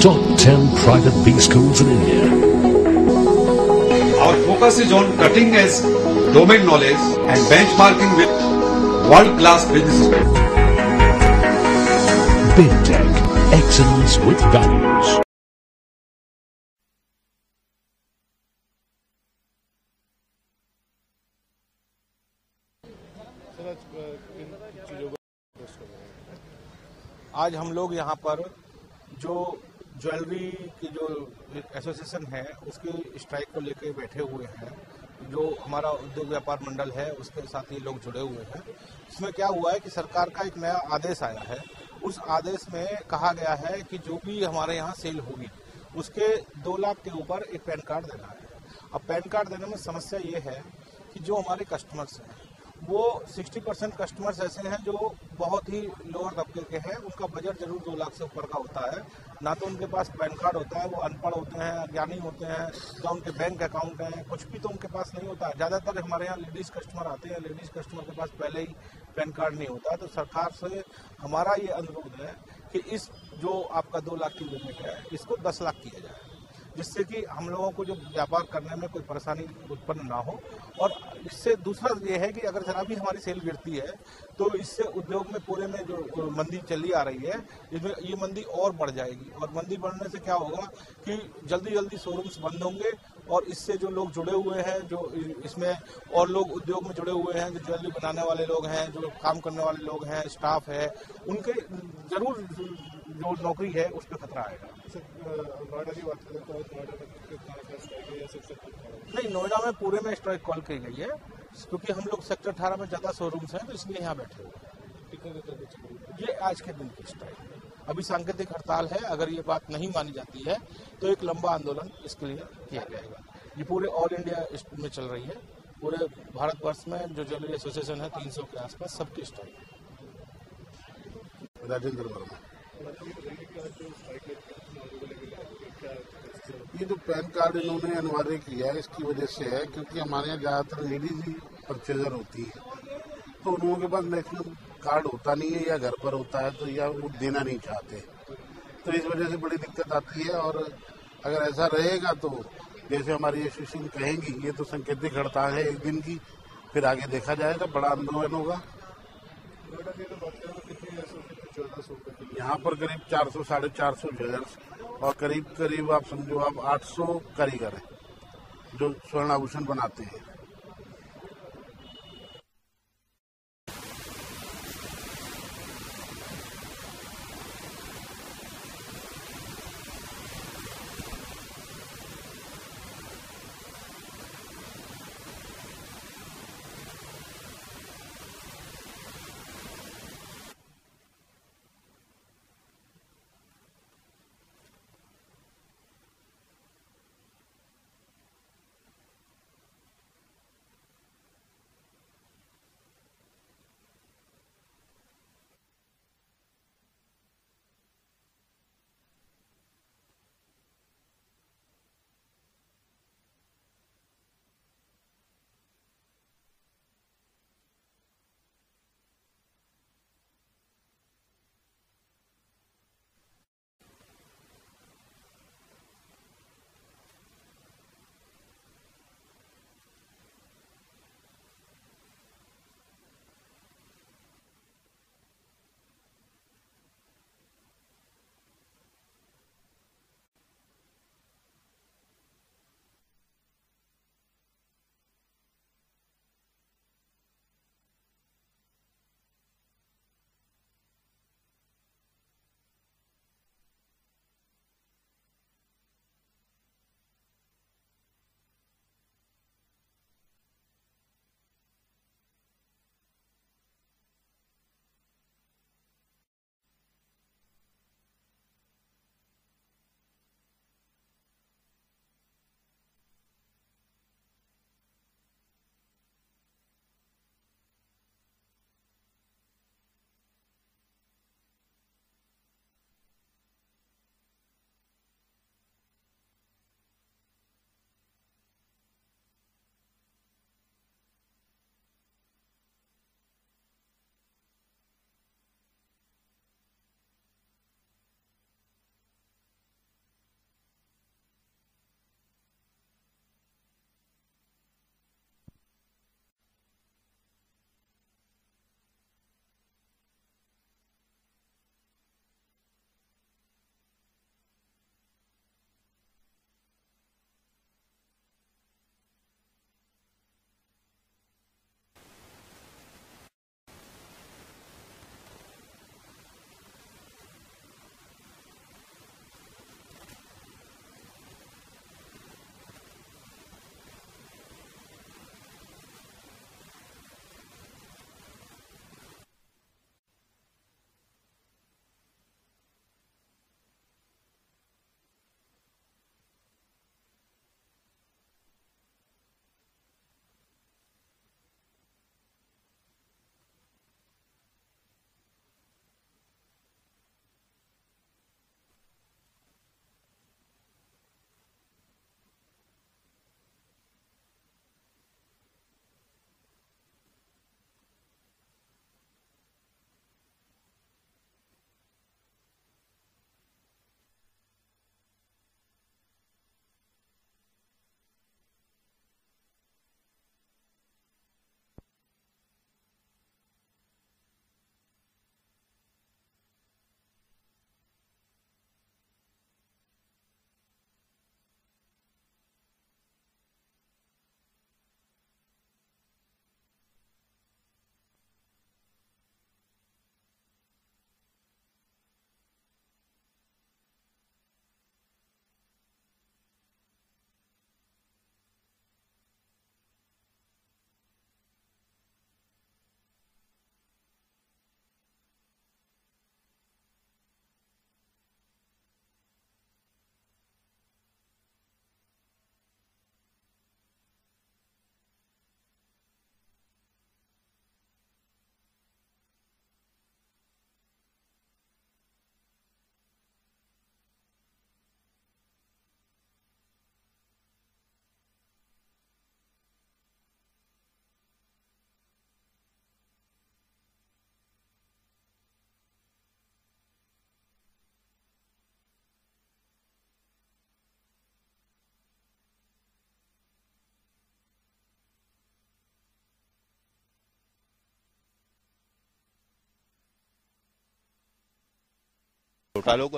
top 10 private B schools in India. Our focus is on cutting edge domain knowledge and benchmarking with world class businesses. BidTech, excellence with values. आज हम लोग यहाँ पर जो jewellery की जो association है, उसकी स्ट्राइक को लेकर बैठे हुए हैं। जो हमारा उद्योग व्यापार मंडल है, उसके साथ ये लोग जुड़े हुए हैं। इसमें क्या हुआ है कि सरकार का एक नया आदेश आया है। उस आदेश में कहा गया है कि जो भी हमारे यहाँ सेल होगी, उसके दो लाख के ऊपर एक पैन कार्ड देना है। अब पैन कार्ड देने में समस्या ये है कि जो हमारे कस्टमर्स हैं वो 60 परसेंट कस्टमर्स ऐसे हैं जो बहुत ही लोअर तबके के हैं। उनका बजट ज़रूर दो लाख से ऊपर का होता है। ना तो उनके पास पैन कार्ड होता है, वो अनपढ़ होते हैं, अज्ञानी होते हैं, ना उनके बैंक अकाउंट हैं, कुछ भी तो उनके पास नहीं होता। है ज़्यादातर हमारे यहाँ लेडीज़ कस्टमर आते हैं लेडीज़ कस्टमर के पास पहले ही पैन कार्ड नहीं होता। तो सरकार से हमारा ये अनुरोध है कि इस जो आपका दो लाख की लिमिट है, इसको दस लाख किया जाए। जिससे कि हम लोगों को जो व्यापार करने में कोई परेशानी उत्पन्न ना हो। और इससे दूसरा ये है कि अगर जरा भी हमारी सेल गिरती है तो इससे उद्योग में पूरे में जो मंदी चली आ रही है, इसमें ये मंदी और बढ़ जाएगी। और मंदी बढ़ने से क्या होगा कि जल्दी जल्दी शोरूम्स बंद होंगे और इससे जो लोग जुड़े हुए हैं जो इसमें और लोग उद्योग में जुड़े हुए हैं जो ज्वेलरी बनाने वाले लोग हैं जो काम करने वाले लोग हैं स्टाफ है उनके ज़रूर जो नौकरी है उस पर खतरा आएगा। नहीं नोएडा में पूरे में स्ट्राइक कॉल की गई है क्योंकि हम लोग सेक्टर अठारह में ज़्यादा शोरूम्स हैं तो इसलिए यहाँ बैठे हुए हैं। ये आज के दिन की स्ट्राइक। है अभी सांकेतिक हड़ताल है अगर ये बात नहीं मानी जाती है तो एक लंबा आंदोलन इसके लिए किया जाएगा। ये पूरे ऑल इंडिया में चल रही है। पूरे भारतवर्ष में जो ज्वेलरी एसोसिएशन है तीन सौ के आसपास सबकी स्ट्राइक राजेंद्र वर्मा। ये जो पैन कार्ड इन्होंने अनिवार्य किया है इसकी वजह से है क्योंकि हमारे यहाँ ज़्यादातर लेडीज़ ही परचेजर होती है। तो उन लोगों के पास नेशनल कार्ड होता नहीं है या घर पर होता है तो या वो देना नहीं चाहते। तो इस वजह से बड़ी दिक्कत आती है और अगर ऐसा रहेगा तो जैसे हमारी एसोसिएशन कहेंगी, ये तो संकेतिक हड़ताल है एक दिन की, फिर आगे देखा जाएगा, बड़ा आंदोलन होगा। यहाँ पर करीब 400 साढ़े चार सौ ज्वेलर्स और करीब करीब आप समझो आप 800 कारीगर हैं जो स्वर्ण आभूषण बनाते हैं। Falou.